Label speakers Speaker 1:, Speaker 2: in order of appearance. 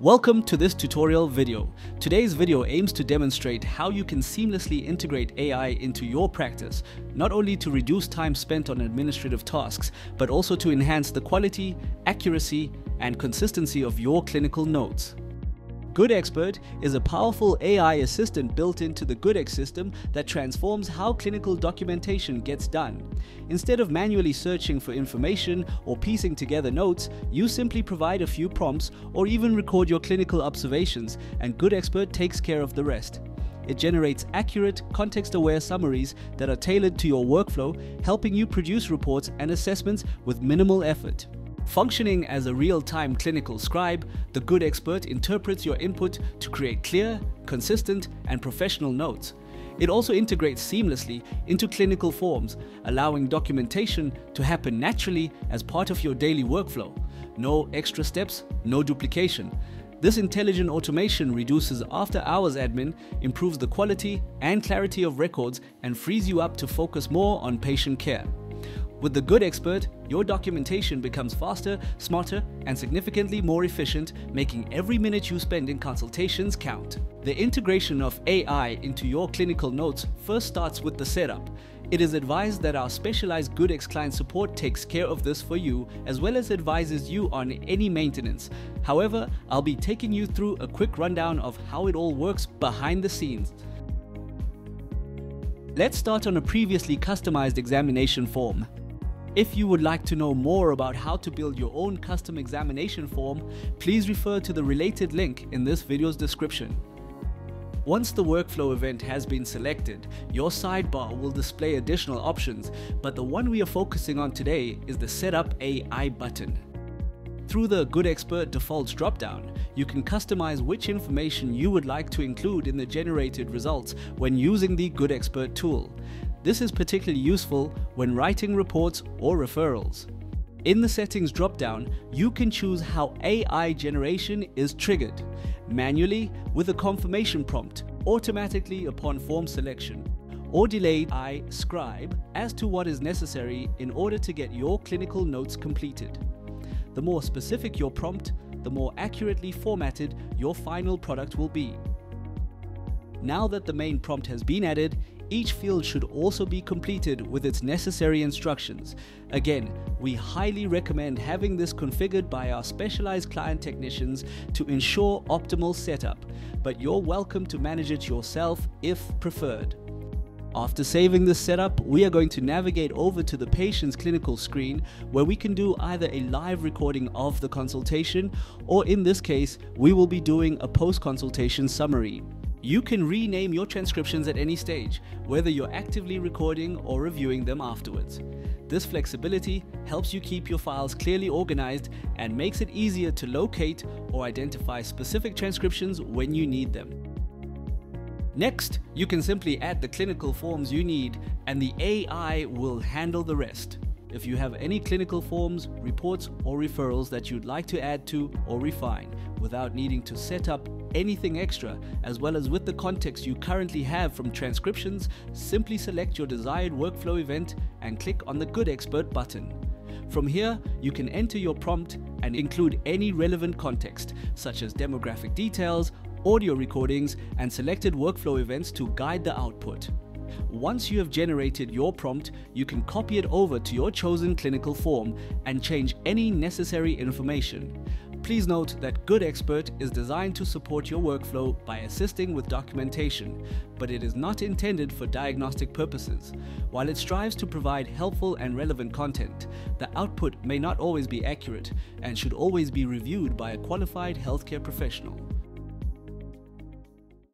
Speaker 1: Welcome to this tutorial video. Today's video aims to demonstrate how you can seamlessly integrate AI into your practice, not only to reduce time spent on administrative tasks, but also to enhance the quality, accuracy, and consistency of your clinical notes. GoodXpert is a powerful AI assistant built into the GoodX system that transforms how clinical documentation gets done. Instead of manually searching for information or piecing together notes, you simply provide a few prompts or even record your clinical observations, and GoodXpert takes care of the rest. It generates accurate, context aware summaries that are tailored to your workflow, helping you produce reports and assessments with minimal effort. Functioning as a real-time clinical scribe, the GoodXpert interprets your input to create clear, consistent, and professional notes. It also integrates seamlessly into clinical forms, allowing documentation to happen naturally as part of your daily workflow. No extra steps, no duplication. This intelligent automation reduces after hours admin, improves the quality and clarity of records, and frees you up to focus more on patient care. With the GoodXpert, your documentation becomes faster, smarter, and significantly more efficient, making every minute you spend in consultations count. The integration of AI into your clinical notes first starts with the setup. It is advised that our specialized GoodX client support takes care of this for you, as well as advises you on any maintenance. However, I'll be taking you through a quick rundown of how it all works behind the scenes. Let's start on a previously customized examination form. If you would like to know more about how to build your own custom examination form, please refer to the related link in this video's description. Once the workflow event has been selected, your sidebar will display additional options, but the one we are focusing on today is the Setup AI button. Through the GoodXpert Defaults dropdown, you can customize which information you would like to include in the generated results when using the GoodXpert tool. This is particularly useful when writing reports or referrals. In the settings dropdown, you can choose how AI generation is triggered, manually with a confirmation prompt, automatically upon form selection, or delayed I scribe as to what is necessary in order to get your clinical notes completed. The more specific your prompt, the more accurately formatted your final product will be. Now that the main prompt has been added, each field should also be completed with its necessary instructions. Again, we highly recommend having this configured by our specialized client technicians to ensure optimal setup, but you're welcome to manage it yourself if preferred. After saving this setup, we are going to navigate over to the patient's clinical screen where we can do either a live recording of the consultation or in this case, we will be doing a post-consultation summary. You can rename your transcriptions at any stage, whether you're actively recording or reviewing them afterwards. This flexibility helps you keep your files clearly organized and makes it easier to locate or identify specific transcriptions when you need them. Next, you can simply add the clinical forms you need and the AI will handle the rest. If you have any clinical forms, reports, or referrals that you'd like to add to or refine without needing to set up anything extra, as well as with the context you currently have from transcriptions, simply select your desired workflow event and click on the GoodXpert button. From here, you can enter your prompt and include any relevant context, such as demographic details, audio recordings, and selected workflow events to guide the output. Once you have generated your prompt, you can copy it over to your chosen clinical form and change any necessary information. Please note that GoodXpert is designed to support your workflow by assisting with documentation, but it is not intended for diagnostic purposes. While it strives to provide helpful and relevant content, the output may not always be accurate and should always be reviewed by a qualified healthcare professional.